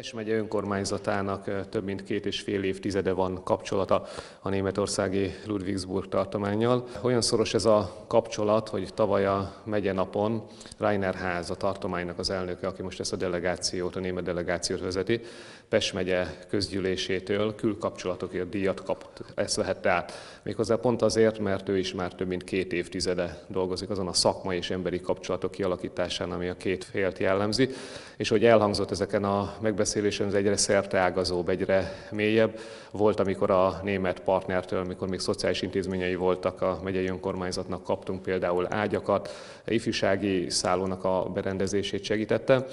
Pest megye önkormányzatának több mint két és fél évtizede van kapcsolata a németországi Ludwigsburg tartományjal. Olyan szoros ez a kapcsolat, hogy tavaly a megyenapon Rainer Ház, a tartománynak az elnöke, aki most ezt a delegációt, a német delegációt vezeti, Pest megye közgyűlésétől külkapcsolatokért díjat kapott. Ezt vehette át. Méghozzá pont azért, mert ő is már több mint két évtizede dolgozik azon a szakmai és emberi kapcsolatok kialakításán, ami a két félt jellemzi. És hogy elhangzott ezeken a megbeszélésen, ez egyre szerteágazóbb, egyre mélyebb. Volt, amikor a német partnertől, amikor még szociális intézményei voltak a megyei önkormányzatnak, kaptunk például ágyakat, ifjúsági szállónak a berendezését segítette.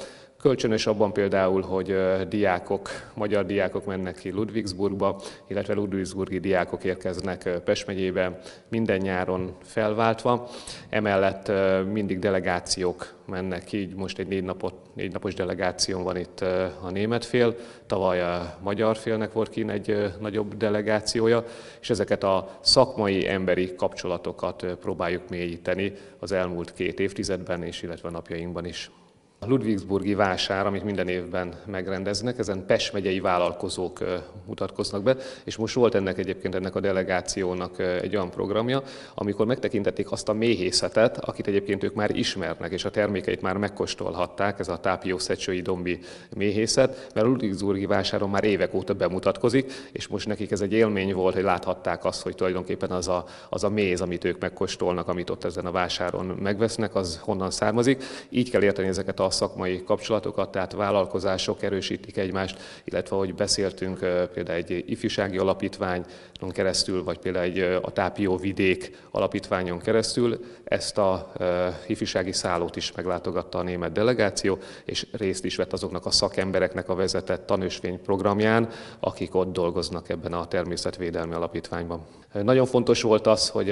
Kölcsönös abban például, hogy diákok, magyar diákok mennek ki Ludwigsburgba, illetve Ludwigsburgi diákok érkeznek Pest megyébe minden nyáron felváltva. Emellett mindig delegációk mennek így most egy négy, napot, négy napos delegáció van itt a német fél, tavaly a magyar félnek volt kín egy nagyobb delegációja, és ezeket a szakmai, emberi kapcsolatokat próbáljuk mélyíteni az elmúlt két évtizedben, és illetve napjainkban is. A Ludwigsburgi vásár, amit minden évben megrendeznek, ezen Pest megyei vállalkozók mutatkoznak be, és most volt ennek egyébként ennek a delegációnak egy olyan programja, amikor megtekintették azt a méhészetet, akit egyébként ők már ismernek, és a termékeit már megkóstolhatták, ez a tápió szecsői dombi méhészet, mert a Ludwigsburgi vásáron már évek óta bemutatkozik, és most nekik ez egy élmény volt, hogy láthatták azt, hogy tulajdonképpen az a, az a méz, amit ők megkóstolnak, amit ott ezen a vásáron megvesznek, az honnan származik. Így kell érteni ezeket a szakmai kapcsolatokat, tehát vállalkozások erősítik egymást, illetve ahogy beszéltünk például egy ifjúsági alapítványon keresztül, vagy például egy a Tápió Vidék alapítványon keresztül, ezt a ifjúsági szállót is meglátogatta a német delegáció, és részt is vett azoknak a szakembereknek a vezetett tanúsvény programján, akik ott dolgoznak ebben a természetvédelmi alapítványban. Nagyon fontos volt az, hogy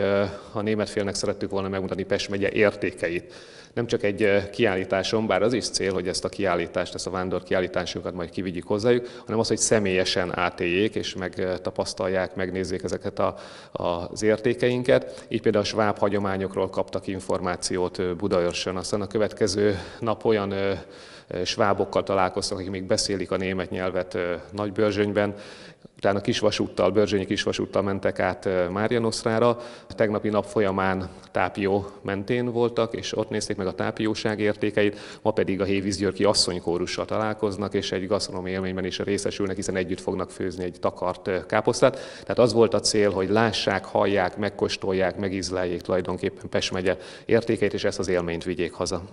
a német félnek szerettük volna megmutatni Pest megye értékeit. Nem csak egy kiállításon, bár az is cél, hogy ezt a kiállítást, ezt a vándor kiállításunkat majd kivigyük hozzájuk, hanem az, hogy személyesen átéljék és megtapasztalják, megnézzék ezeket a, az értékeinket. Így például a sváb hagyományokról kaptak információt Budaörsön, aztán a következő nap olyan svábokkal találkoztak, akik még beszélik a német nyelvet Nagybörzsönyben, utána kisvasúttal, Börzsönyi kisvasúttal mentek át Márianoszrára. Tegnapi nap folyamán Tápió mentén voltak, és ott nézték meg a tápióság értékeit, ma pedig a Hévízgyörki asszonykórussal találkoznak, és egy gasztronómi élményben is részesülnek, hiszen együtt fognak főzni egy takart káposztát. Tehát az volt a cél, hogy lássák, hallják, megkóstolják, megízleljék tulajdonképpen Pest megye értékeit, és ezt az élményt vigyék haza.